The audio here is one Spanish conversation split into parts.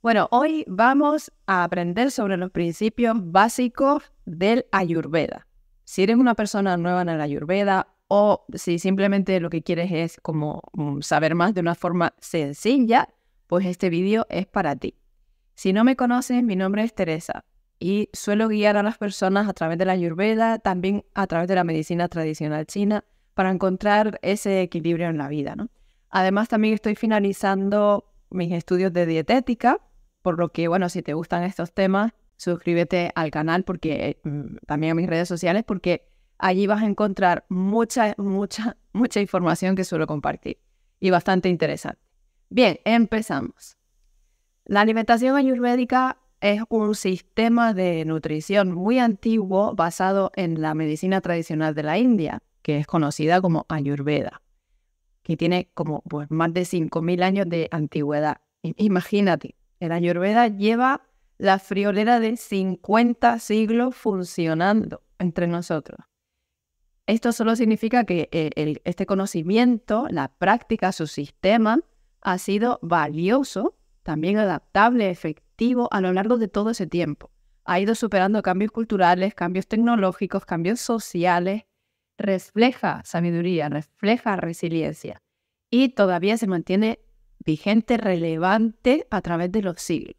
Bueno, hoy vamos a aprender sobre los principios básicos del Ayurveda. Si eres una persona nueva en el Ayurveda o si simplemente lo que quieres es como mm, saber más de una forma sencilla, pues este vídeo es para ti. Si no me conoces, mi nombre es Teresa y suelo guiar a las personas a través de la Ayurveda, también a través de la medicina tradicional china, para encontrar ese equilibrio en la vida. ¿no? Además, también estoy finalizando mis estudios de dietética por lo que, bueno, si te gustan estos temas, suscríbete al canal porque mm, también a mis redes sociales porque allí vas a encontrar mucha, mucha, mucha información que suelo compartir y bastante interesante. Bien, empezamos. La alimentación ayurvédica es un sistema de nutrición muy antiguo basado en la medicina tradicional de la India, que es conocida como Ayurveda, que tiene como pues, más de 5.000 años de antigüedad. Imagínate, el Ayurveda lleva la friolera de 50 siglos funcionando entre nosotros. Esto solo significa que eh, este conocimiento, la práctica, su sistema, ha sido valioso, también adaptable, efectivo a lo largo de todo ese tiempo. Ha ido superando cambios culturales, cambios tecnológicos, cambios sociales, refleja sabiduría, refleja resiliencia y todavía se mantiene vigente, relevante a través de los siglos.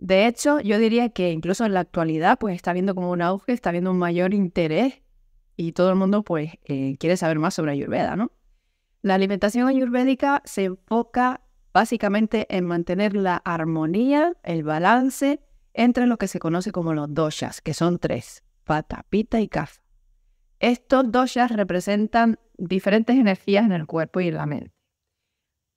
De hecho, yo diría que incluso en la actualidad, pues está viendo como un auge, está viendo un mayor interés y todo el mundo, pues, eh, quiere saber más sobre Ayurveda, ¿no? La alimentación ayurvédica se enfoca básicamente en mantener la armonía, el balance entre lo que se conoce como los doshas, que son tres, pata, pita y kapha. Estos doshas representan diferentes energías en el cuerpo y en la mente.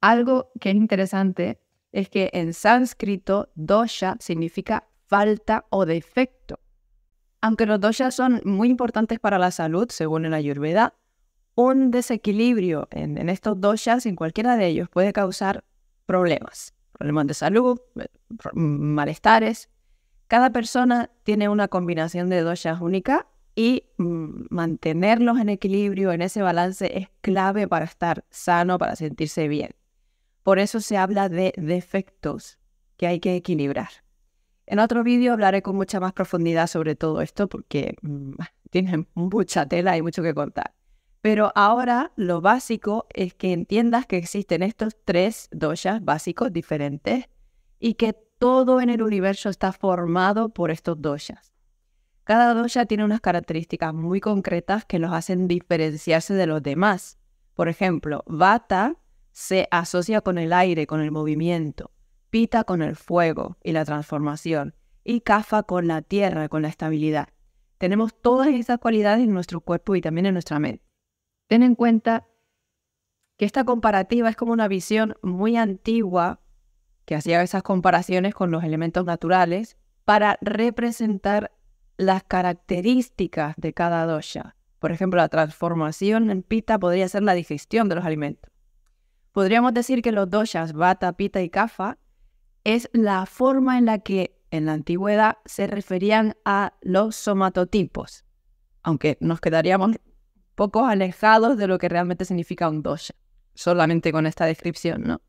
Algo que es interesante es que en sánscrito dosha significa falta o defecto. Aunque los doshas son muy importantes para la salud, según la Ayurveda, un desequilibrio en, en estos doshas, en cualquiera de ellos, puede causar problemas. Problemas de salud, malestares. Cada persona tiene una combinación de doshas única y mm, mantenerlos en equilibrio, en ese balance, es clave para estar sano, para sentirse bien. Por eso se habla de defectos que hay que equilibrar. En otro vídeo hablaré con mucha más profundidad sobre todo esto porque mm, tiene mucha tela y mucho que contar. Pero ahora lo básico es que entiendas que existen estos tres doshas básicos diferentes y que todo en el universo está formado por estos doshas. Cada dosha tiene unas características muy concretas que los hacen diferenciarse de los demás. Por ejemplo, Vata se asocia con el aire, con el movimiento, Pita con el fuego y la transformación, y Kafa con la tierra, con la estabilidad. Tenemos todas esas cualidades en nuestro cuerpo y también en nuestra mente. Ten en cuenta que esta comparativa es como una visión muy antigua que hacía esas comparaciones con los elementos naturales para representar las características de cada dosha. Por ejemplo, la transformación en pita podría ser la digestión de los alimentos. Podríamos decir que los doshas, Vata, Pita y Kapha, es la forma en la que en la antigüedad se referían a los somatotipos, aunque nos quedaríamos poco alejados de lo que realmente significa un dosha, solamente con esta descripción, ¿no?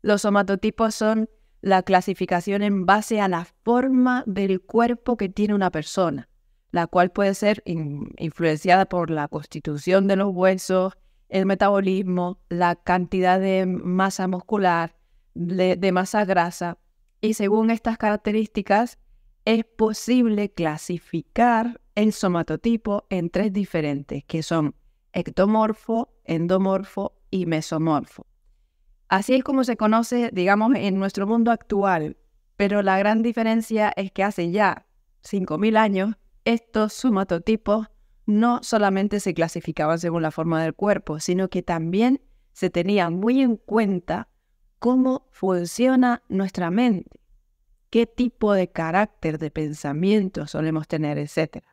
Los somatotipos son la clasificación en base a la forma del cuerpo que tiene una persona, la cual puede ser influenciada por la constitución de los huesos, el metabolismo, la cantidad de masa muscular, de, masa grasa. Y según estas características, es posible clasificar el somatotipo en tres diferentes, que son ectomorfo, endomorfo y mesomorfo. Así es como se conoce, digamos, en nuestro mundo actual, pero la gran diferencia es que hace ya 5.000 años estos somatotipos no solamente se clasificaban según la forma del cuerpo, sino que también se tenía muy en cuenta cómo funciona nuestra mente, qué tipo de carácter, de pensamiento solemos tener, etc.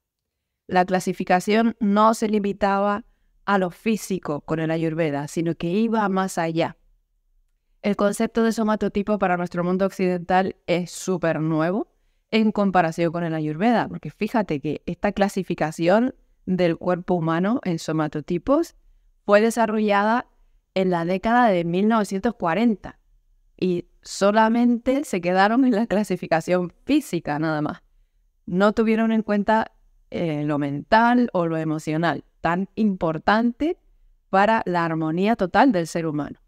La clasificación no se limitaba a lo físico con el ayurveda, sino que iba más allá. El concepto de somatotipo para nuestro mundo occidental es súper nuevo en comparación con el ayurveda, porque fíjate que esta clasificación del cuerpo humano en somatotipos fue desarrollada en la década de 1940. y solamente se quedaron en la clasificación física nada más. No tuvieron en cuenta eh, lo mental o lo emocional, tan importante para la armonía total del ser humano.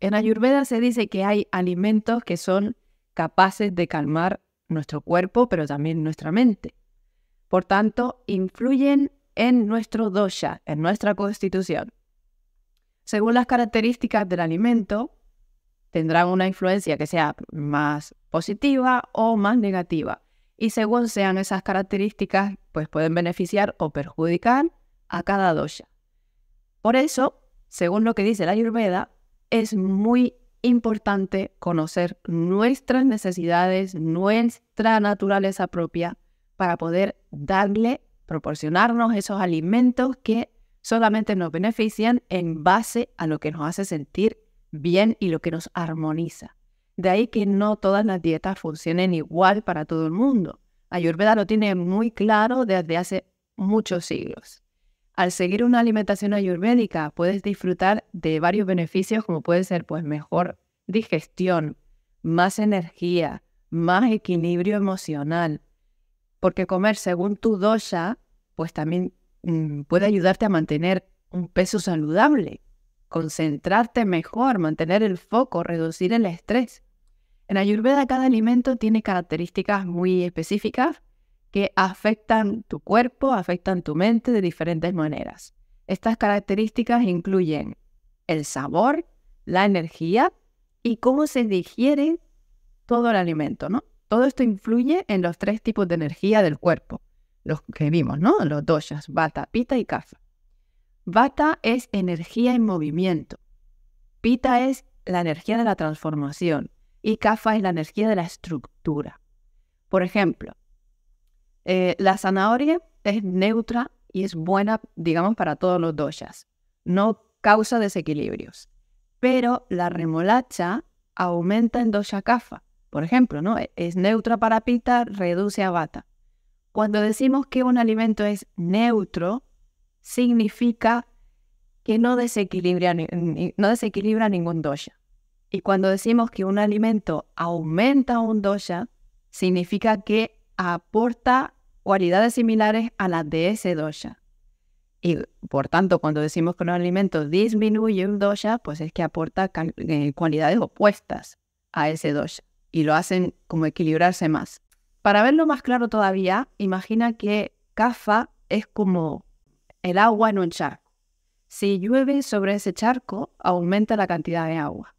En Ayurveda se dice que hay alimentos que son capaces de calmar nuestro cuerpo, pero también nuestra mente. Por tanto, influyen en nuestro dosha, en nuestra constitución. Según las características del alimento, tendrán una influencia que sea más positiva o más negativa. Y según sean esas características, pues pueden beneficiar o perjudicar a cada dosha. Por eso, según lo que dice la Ayurveda, es muy importante conocer nuestras necesidades, nuestra naturaleza propia, para poder darle, proporcionarnos esos alimentos que solamente nos benefician en base a lo que nos hace sentir bien y lo que nos armoniza. De ahí que no todas las dietas funcionen igual para todo el mundo. Ayurveda lo tiene muy claro desde hace muchos siglos. Al seguir una alimentación ayurvédica puedes disfrutar de varios beneficios como puede ser pues mejor digestión, más energía, más equilibrio emocional. Porque comer según tu dosha pues también mm, puede ayudarte a mantener un peso saludable concentrarte mejor, mantener el foco, reducir el estrés. En Ayurveda cada alimento tiene características muy específicas que afectan tu cuerpo, afectan tu mente de diferentes maneras. Estas características incluyen el sabor, la energía y cómo se digiere todo el alimento, ¿no? Todo esto influye en los tres tipos de energía del cuerpo, los que vimos, ¿no? Los doshas, vata, pita y kapha. Vata es energía en movimiento. Pita es la energía de la transformación. Y Kapha es la energía de la estructura. Por ejemplo, eh, la zanahoria es neutra y es buena, digamos, para todos los doshas. No causa desequilibrios. Pero la remolacha aumenta en dosha kapha. Por ejemplo, ¿no? Es neutra para pita, reduce a vata. Cuando decimos que un alimento es neutro, significa que no desequilibra, no desequilibra ningún dosha. Y cuando decimos que un alimento aumenta un dosha, significa que aporta cualidades similares a las de ese dosha. Y por tanto, cuando decimos que un alimento disminuye un dosha, pues es que aporta eh, cualidades opuestas a ese dosha y lo hacen como equilibrarse más. Para verlo más claro todavía, imagina que Kapha es como el agua en un charco. Si llueve sobre ese charco, aumenta la cantidad de agua.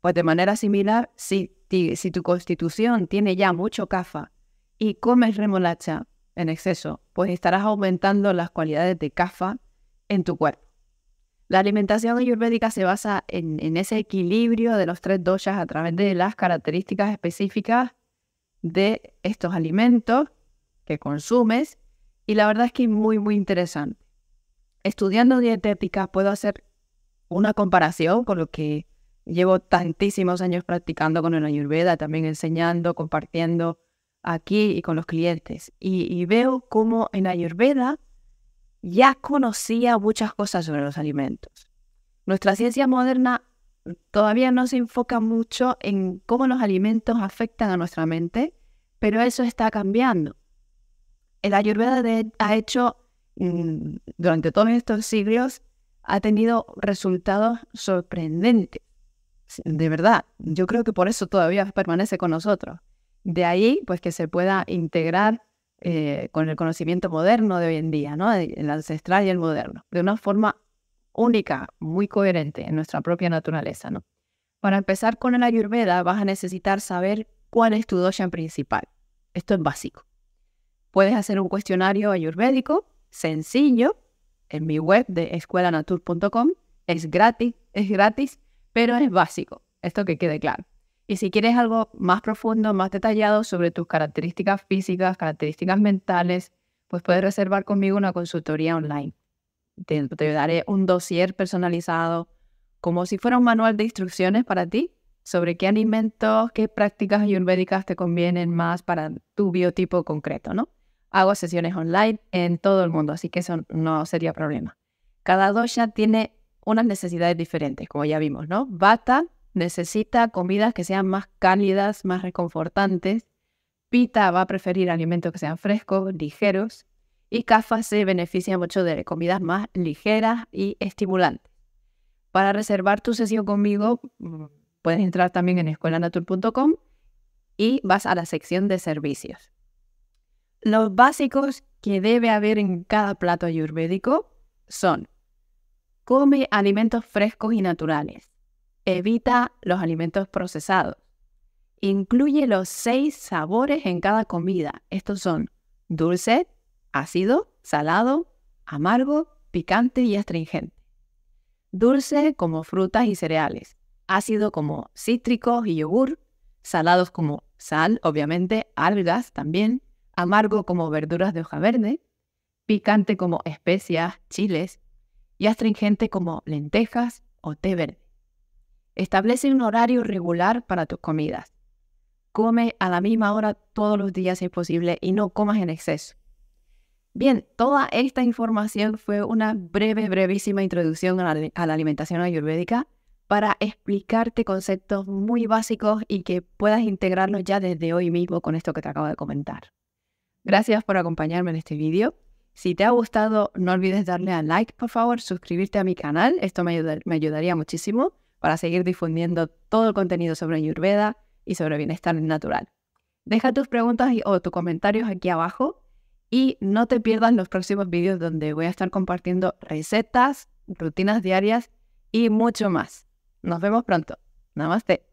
Pues de manera similar, si, si tu constitución tiene ya mucho cafa y comes remolacha en exceso, pues estarás aumentando las cualidades de cafa en tu cuerpo. La alimentación ayurvédica se basa en, ese equilibrio de los tres doshas a través de las características específicas de estos alimentos que consumes y la verdad es que es muy, muy interesante estudiando dietética puedo hacer una comparación con lo que llevo tantísimos años practicando con el Ayurveda, también enseñando, compartiendo aquí y con los clientes. Y, veo cómo en Ayurveda ya conocía muchas cosas sobre los alimentos. Nuestra ciencia moderna todavía no se enfoca mucho en cómo los alimentos afectan a nuestra mente, pero eso está cambiando. El Ayurveda ha hecho Mm, durante todos estos siglos ha tenido resultados sorprendentes. De verdad, yo creo que por eso todavía permanece con nosotros. De ahí, pues que se pueda integrar eh, con el conocimiento moderno de hoy en día, ¿no? El ancestral y el moderno, de una forma única, muy coherente en nuestra propia naturaleza, ¿no? Para empezar con el Ayurveda, vas a necesitar saber cuál es tu dosha principal. Esto es básico. Puedes hacer un cuestionario ayurvédico sencillo en mi web de escuelanatur.com. Es gratis, es gratis, pero es básico. Esto que quede claro. Y si quieres algo más profundo, más detallado sobre tus características físicas, características mentales, pues puedes reservar conmigo una consultoría online. Te, te daré un dossier personalizado, como si fuera un manual de instrucciones para ti sobre qué alimentos, qué prácticas ayurvédicas te convienen más para tu biotipo concreto, ¿no? hago sesiones online en todo el mundo, así que eso no sería problema. Cada dosha tiene unas necesidades diferentes, como ya vimos, ¿no? Vata necesita comidas que sean más cálidas, más reconfortantes. Pita va a preferir alimentos que sean frescos, ligeros. Y Kafa se beneficia mucho de comidas más ligeras y estimulantes. Para reservar tu sesión conmigo, mm, puedes entrar también en escuelanatur.com y vas a la sección de servicios. Los básicos que debe haber en cada plato ayurvédico son come alimentos frescos y naturales, evita los alimentos procesados, incluye los seis sabores en cada comida. Estos son dulce, ácido, salado, amargo, picante y astringente. Dulce como frutas y cereales, ácido como cítricos y yogur, salados como sal, obviamente, algas también, amargo como verduras de hoja verde, picante como especias, chiles y astringente como lentejas o té verde. Establece un horario regular para tus comidas. Come a la misma hora todos los días si es posible y no comas en exceso. Bien, toda esta información fue una breve, brevísima introducción a la, alimentación ayurvédica para explicarte conceptos muy básicos y que puedas integrarlos ya desde hoy mismo con esto que te acabo de comentar. Gracias por acompañarme en este vídeo. Si te ha gustado, no olvides darle a like, por favor, suscribirte a mi canal. Esto me, me ayudaría muchísimo para seguir difundiendo todo el contenido sobre Ayurveda y sobre bienestar natural. Deja tus preguntas o tus comentarios aquí abajo y no te pierdas los próximos vídeos donde voy a estar compartiendo recetas, rutinas diarias y mucho más. Nos vemos pronto. Namaste.